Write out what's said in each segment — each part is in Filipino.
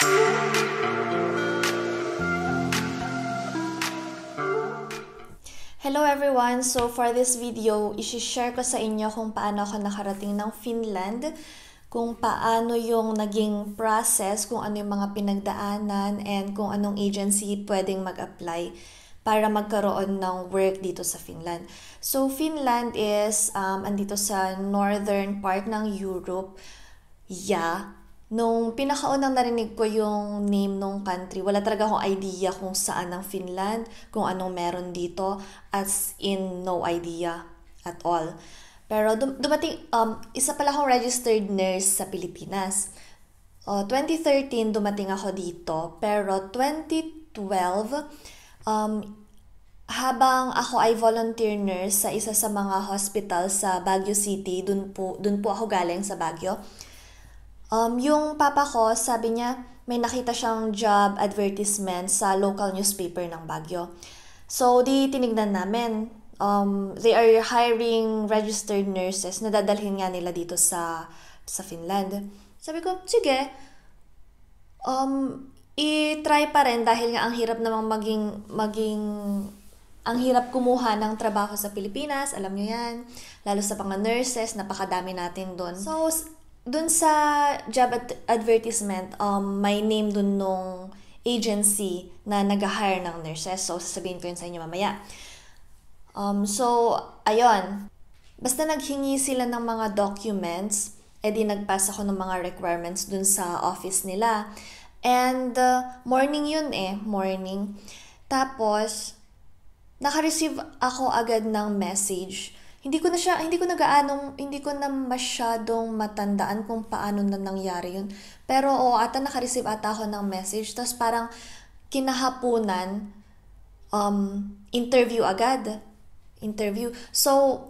Hello everyone! So for this video, isi-share ko sa inyo kung paano ako nakarating ng Finland, kung paano yung naging process, kung ano yung mga pinagdaanan, and kung anong agency pwedeng mag-apply para magkaroon ng work dito sa Finland. So Finland is um, andito sa northern part ng Europe. Yeah, Nung pinakaunang narinig ko yung name ng country, wala talaga akong idea kung saan ang Finland, kung anong meron dito, as in no idea at all. Pero dum- dumating, um, isa pala akong registered nurse sa Pilipinas. Uh, 2013 dumating ako dito, pero 2012, um, habang ako ay volunteer nurse sa isa sa mga hospital sa Baguio City, dun po, dun po ako galing sa Baguio, Um, yung papa ko, sabi niya, may nakita siyang job advertisement sa local newspaper ng Baguio. So, di tinignan namin. Um, they are hiring registered nurses na dadalhin nga nila dito sa sa Finland. Sabi ko, sige, um, i-try pa rin dahil nga ang hirap namang maging, maging, ang hirap kumuha ng trabaho sa Pilipinas, alam nyo yan, lalo sa mga nurses, napakadami natin doon. So, dun sa job ad- advertisement, um, may name dun nung agency na nag-hire ng nurses. So, sasabihin ko yun sa inyo mamaya. Um, so, ayun. Basta naghingi sila ng mga documents, edi nagpass ako ng mga requirements dun sa office nila. And uh, morning yun eh, morning. Tapos, naka-receive ako agad ng message hindi ko na siya, hindi ko na gaanong, hindi ko na masyadong matandaan kung paano na nangyari yun. Pero oo, ata naka-receive ata ako ng message. Tapos parang kinahapunan, um, interview agad. Interview. So,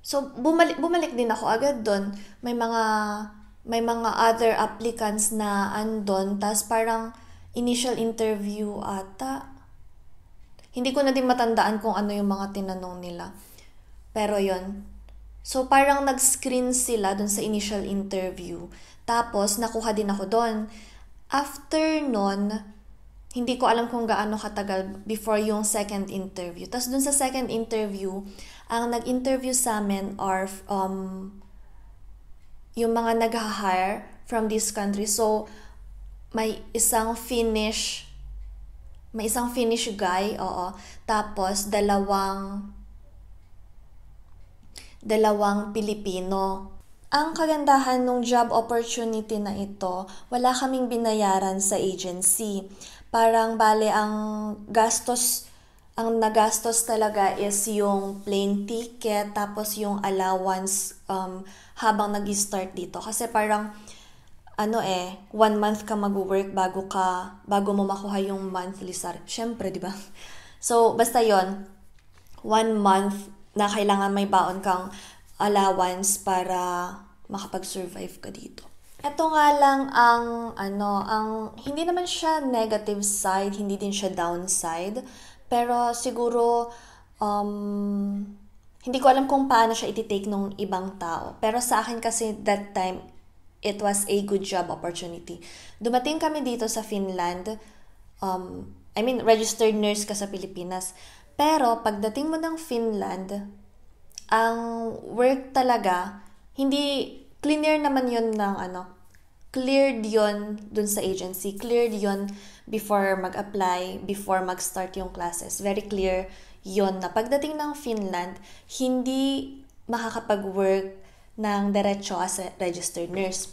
so bumalik, bumalik din ako agad doon. May mga, may mga other applicants na andon. Tapos parang initial interview ata. Hindi ko na din matandaan kung ano yung mga tinanong nila. Pero yon So, parang nag-screen sila dun sa initial interview. Tapos, nakuha din ako doon. After nun, hindi ko alam kung gaano katagal before yung second interview. Tapos dun sa second interview, ang nag-interview sa amin are um, yung mga nag-hire from this country. So, may isang Finnish, may isang Finnish guy, oo. Tapos, dalawang dalawang Pilipino. Ang kagandahan ng job opportunity na ito, wala kaming binayaran sa agency. Parang bale ang gastos ang nagastos talaga is yung plane ticket tapos yung allowance um, habang nag start dito. Kasi parang ano eh, one month ka mag-work bago ka, bago mo makuha yung monthly salary. Siyempre, di ba? So, basta yon one month na kailangan may baon kang allowance para makapag-survive ka dito. Ito nga lang ang ano, ang hindi naman siya negative side, hindi din siya downside, pero siguro um, hindi ko alam kung paano siya iti-take ng ibang tao. Pero sa akin kasi that time it was a good job opportunity. Dumating kami dito sa Finland, um, I mean, registered nurse ka sa Pilipinas. Pero pagdating mo ng Finland, ang work talaga, hindi clear naman yon ng ano, cleared yon dun sa agency. Cleared yon before mag-apply, before mag-start yung classes. Very clear yon na pagdating ng Finland, hindi makakapag-work ng diretso as a registered nurse.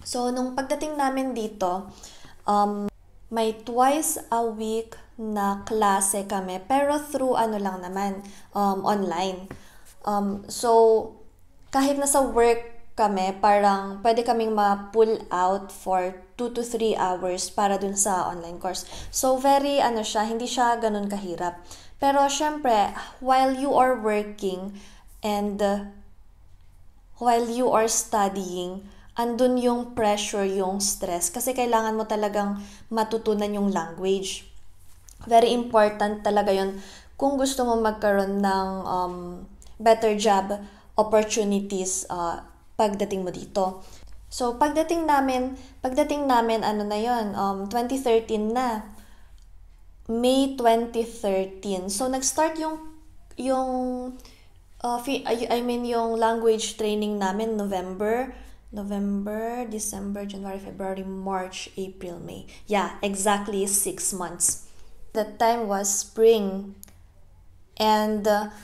So, nung pagdating namin dito, um, may twice a week na klase kami, pero through ano lang naman, um, online. Um, so, kahit nasa work kami, parang pwede kaming ma-pull out for 2 to 3 hours para dun sa online course. So, very, ano siya, hindi siya ganun kahirap. Pero, syempre, while you are working and uh, while you are studying, andun yung pressure, yung stress. Kasi kailangan mo talagang matutunan yung language very important talaga yon kung gusto mo magkaroon ng um, better job opportunities uh, pagdating mo dito. So, pagdating namin, pagdating namin, ano na yon um, 2013 na. May 2013. So, nag-start yung, yung, uh, I mean, yung language training namin November, November, December, January, February, March, April, May. Yeah, exactly six months. That time was spring. And, uh,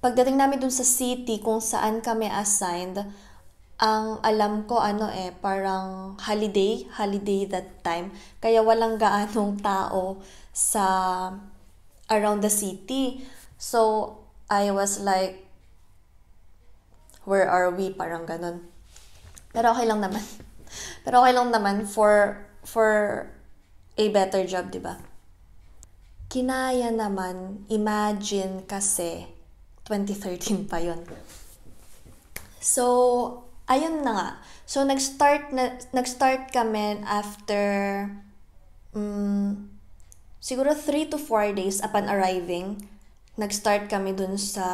pagdating namin dun sa city kung saan kami assigned, ang alam ko ano eh, parang holiday, holiday that time. Kaya walang gaanong tao sa around the city. So, I was like, where are we? Parang ganun. Pero okay lang naman. Pero okay lang naman for, for a better job, di ba? Kinaya naman, imagine kasi, 2013 pa yon So, ayun na nga. So, nag-start, na, nag-start kami after, um, siguro 3 to 4 days upon arriving, nag-start kami dun sa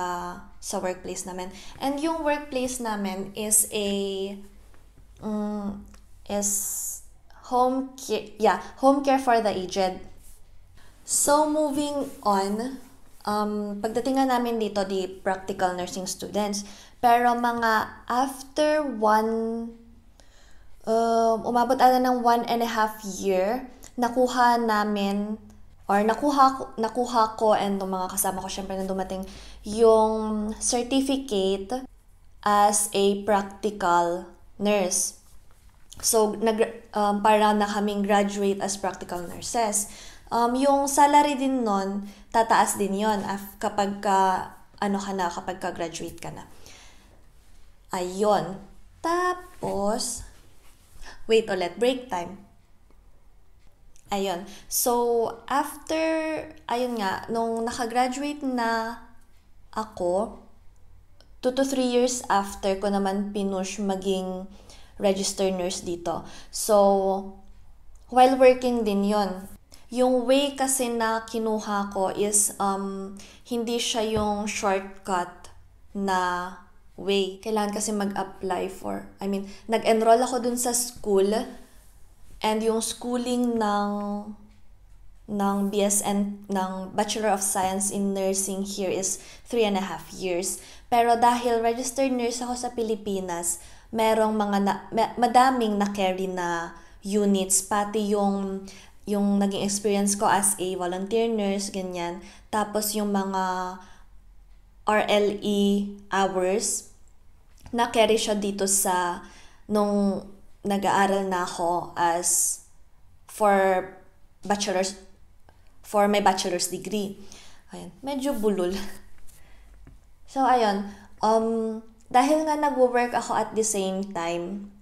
sa workplace namin. And yung workplace namin is a um, is home care, yeah, home care for the aged. So moving on, um, pagdating nga namin dito, di practical nursing students, pero mga after one, um, umabot ata ng one and a half year, nakuha namin, or nakuha, nakuha ko and ng mga kasama ko syempre na dumating, yung certificate as a practical nurse. So, nag, um, para na kaming graduate as practical nurses. Um, yung salary din nun, tataas din yon kapag ka, ano ka na, kapag ka graduate ka na. Ayun. Tapos, wait ulit, break time. Ayun. So, after, ayun nga, nung nakagraduate na ako, 2 to 3 years after ko naman pinush maging registered nurse dito. So, while working din yon Yung way kasi na kinuha ko is um, hindi siya yung shortcut na way. Kailangan kasi mag-apply for, I mean, nag-enroll ako dun sa school and yung schooling ng ng BSN, ng Bachelor of Science in Nursing here is three and a half years. Pero dahil registered nurse ako sa Pilipinas, merong mga na, madaming na-carry na units, pati yung yung naging experience ko as a volunteer nurse, ganyan. Tapos yung mga RLE hours na carry siya dito sa nung nag-aaral na ako as for bachelor's for my bachelor's degree. Ayun, medyo bulol. So ayun, um dahil nga nagwo-work ako at the same time,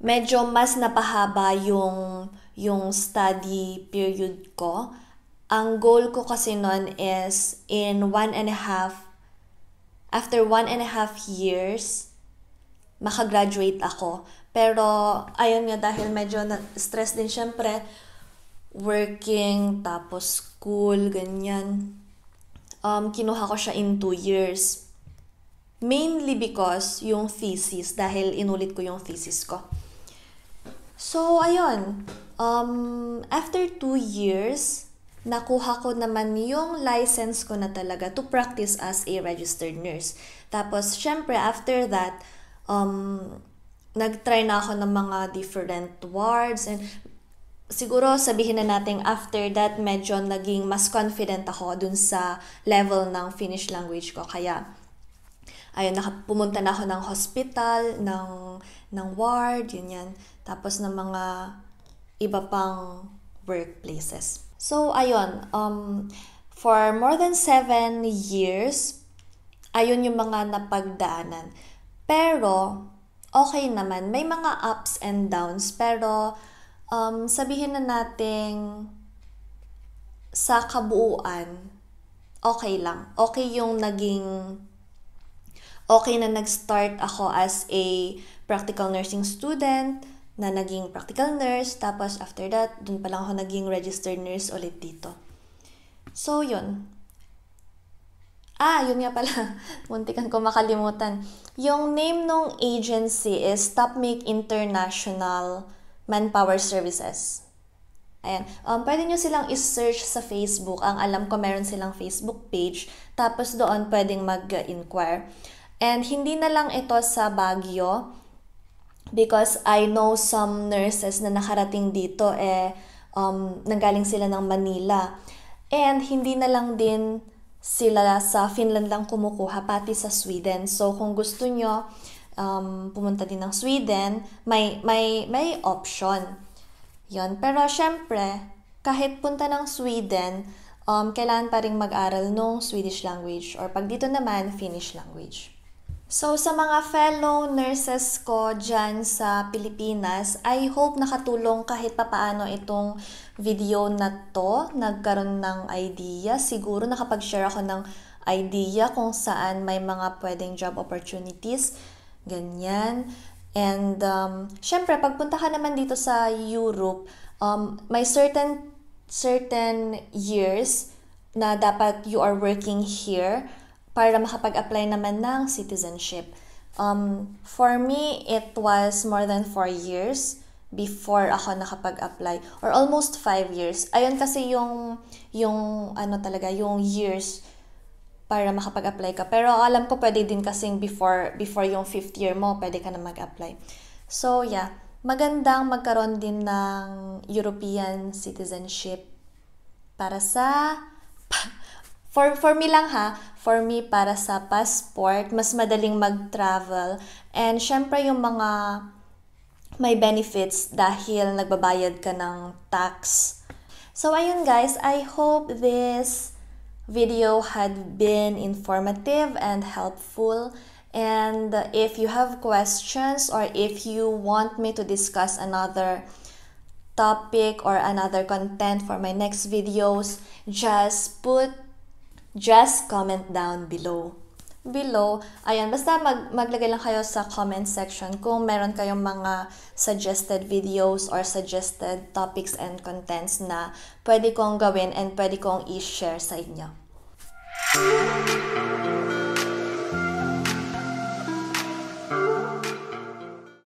medyo mas napahaba yung yung study period ko ang goal ko kasi noon is in one and a half, after one and a half years, makagraduate ako. Pero, ayun nga, dahil medyo na-stress din syempre, working, tapos school, ganyan. Um, kinuha ko siya in two years. Mainly because yung thesis, dahil inulit ko yung thesis ko. So, ayun. Um, after two years, nakuha ko naman yung license ko na talaga to practice as a registered nurse. Tapos, syempre, after that, um, nag-try na ako ng mga different wards and siguro sabihin na natin after that medyo naging mas confident ako dun sa level ng Finnish language ko. Kaya, ayun, nakapumunta na ako ng hospital, ng, ng ward, yun yan. Tapos ng mga iba pang workplaces. So, ayun, um, for more than seven years, ayun yung mga napagdaanan. Pero, okay naman. May mga ups and downs, pero um, sabihin na nating sa kabuuan, okay lang. Okay yung naging okay na nag-start ako as a practical nursing student na naging practical nurse. Tapos after that, dun pa lang ako naging registered nurse ulit dito. So, yun. Ah, yun nga pala. Muntikan ko makalimutan. Yung name ng agency is Topmake International Manpower Services. Ayan. Um, pwede nyo silang is-search sa Facebook. Ang alam ko, meron silang Facebook page. Tapos doon, pwedeng mag-inquire. And hindi na lang ito sa Baguio. Because I know some nurses na nakarating dito, eh, um, nanggaling sila ng Manila. And hindi na lang din sila sa Finland lang kumukuha, pati sa Sweden. So, kung gusto nyo um, pumunta din ng Sweden, may, may, may option. Yon. Pero, syempre, kahit punta ng Sweden, um, kailangan pa rin mag-aral ng Swedish language or pag dito naman, Finnish language. So, sa mga fellow nurses ko dyan sa Pilipinas, I hope nakatulong kahit papaano itong video na to. Nagkaroon ng idea. Siguro nakapag-share ako ng idea kung saan may mga pwedeng job opportunities. Ganyan. And, um, syempre, pagpunta ka naman dito sa Europe, um, may certain certain years na dapat you are working here para makapag-apply naman ng citizenship. Um, for me, it was more than 4 years before ako nakapag-apply or almost 5 years. Ayun kasi yung yung ano talaga, yung years para makapag-apply ka. Pero alam ko pwede din kasing before before yung 5th year mo, pwede ka na mag-apply. So, yeah. Magandang magkaroon din ng European citizenship para sa For, for me lang ha, for me para sa passport, mas madaling mag-travel. And syempre yung mga may benefits dahil nagbabayad ka ng tax. So ayun guys, I hope this video had been informative and helpful. And if you have questions or if you want me to discuss another topic or another content for my next videos, just put just comment down below. Below, ayan, basta mag, maglagay lang kayo sa comment section kung meron kayong mga suggested videos or suggested topics and contents na pwede kong gawin and pwede kong i-share sa inyo.